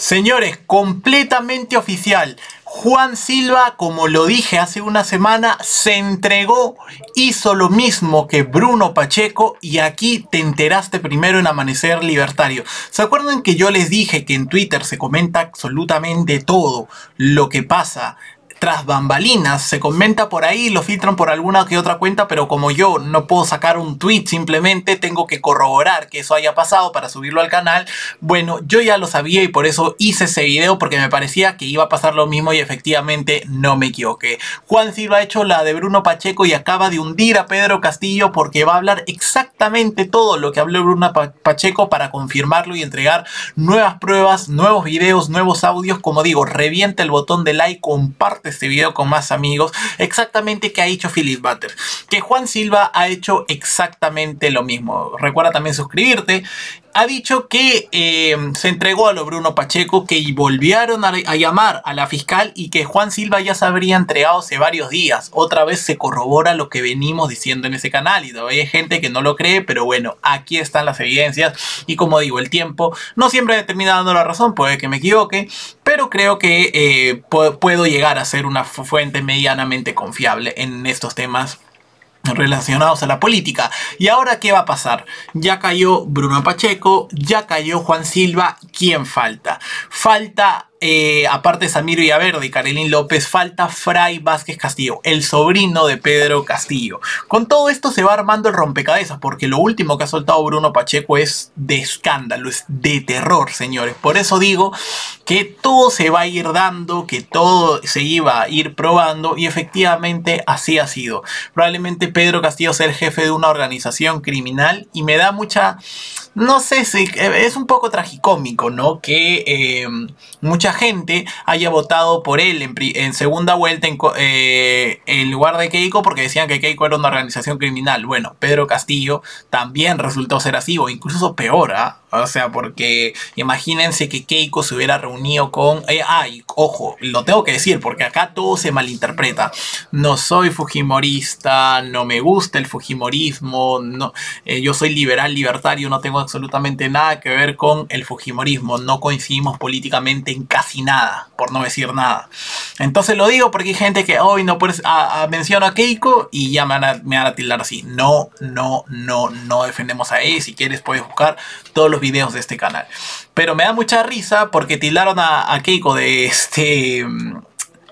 Señores, completamente oficial. Juan Silva, como lo dije hace una semana, se entregó, hizo lo mismo que Bruno Pacheco y aquí te enteraste primero en Amanecer Libertario. ¿Se acuerdan que yo les dije que en Twitter se comenta absolutamente todo lo que pasa tras bambalinas. Se comenta por ahí, lo filtran por alguna que otra cuenta, pero como yo no puedo sacar un tweet, simplemente tengo que corroborar que eso haya pasado para subirlo al canal. Bueno, yo ya lo sabía y por eso hice ese video porque me parecía que iba a pasar lo mismo y efectivamente no me equivoqué. Juan Silva ha hecho la de Bruno Pacheco y acaba de hundir a Pedro Castillo porque va a hablar exactamente todo lo que habló Bruno Pacheco para confirmarlo y entregar nuevas pruebas, nuevos videos, nuevos audios. Como digo, revienta el botón de like, comparte este video con más amigos, exactamente que ha hecho Philip Butter. Que Juan Silva ha hecho exactamente lo mismo. Recuerda también suscribirte ha dicho que eh, se entregó a lo Bruno Pacheco, que volvieron a, llamar a la fiscal y que Juan Silva ya se habría entregado hace varios días. Otra vez se corrobora lo que venimos diciendo en ese canal y todavía hay gente que no lo cree, pero bueno, aquí están las evidencias y como digo, el tiempo no siempre me termina dando la razón, puede que me equivoque, pero creo que eh, puedo llegar a ser una fuente medianamente confiable en estos temas relacionados a la política. ¿Y ahora qué va a pasar? Ya cayó Bruno Pacheco, ya cayó Juan Silva, ¿quién falta? Falta eh, aparte de Samiro Villaverde y Karelín López, falta Fray Vázquez Castillo, el sobrino de Pedro Castillo. Con todo esto se va armando el rompecabezas, porque lo último que ha soltado Bruno Pacheco es de escándalo, es de terror, señores. Por eso digo que todo se va a ir dando, que todo se iba a ir probando, y efectivamente así ha sido. Probablemente Pedro Castillo sea el jefe de una organización criminal, y me da mucha no sé si es un poco tragicómico, ¿no? Que eh, mucha gente haya votado por él en, segunda vuelta eh, en, lugar de Keiko porque decían que Keiko era una organización criminal. Bueno, Pedro Castillo también resultó ser así, o incluso peor, ¿ah? O sea, porque imagínense que Keiko se hubiera reunido con... ay, ojo, lo tengo que decir porque acá todo se malinterpreta. No soy fujimorista, no me gusta el fujimorismo, no, yo soy liberal, libertario, no tengo absolutamente nada que ver con el Fujimorismo. No coincidimos políticamente en casi nada, por no decir nada. Entonces lo digo porque hay gente que hoy no puede a, menciona a Keiko y ya me van, a, me van a tildar así. No, no, no, no defendemos a él. Si quieres puedes buscar todos los videos de este canal. Pero me da mucha risa porque tildaron a, a Keiko de este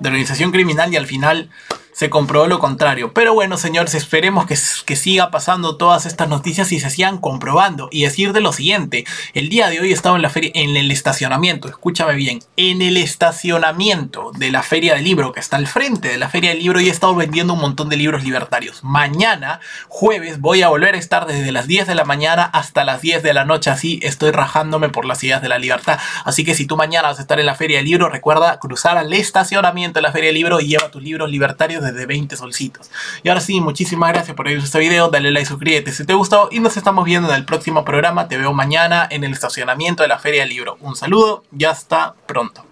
de organización criminal y al final se comprobó lo contrario. Pero bueno, señores, esperemos que, que, siga pasando todas estas noticias y se sigan comprobando. Y decir de lo siguiente, el día de hoy he estado en la feria, en el estacionamiento, escúchame bien, en el estacionamiento de la feria del libro, que está al frente de la feria del libro y he estado vendiendo un montón de libros libertarios. Mañana, jueves, voy a volver a estar desde las 10 de la mañana hasta las 10 de la noche, así estoy rajándome por las ideas de la libertad. Así que si tú mañana vas a estar en la feria del libro, recuerda cruzar al estacionamiento de la feria del libro y lleva tus libros libertarios de 20 solcitos. Y ahora sí, muchísimas gracias por ver este video, dale like, suscríbete si te gustó y nos estamos viendo en el próximo programa. Te veo mañana en el estacionamiento de la Feria del Libro. Un saludo y hasta pronto.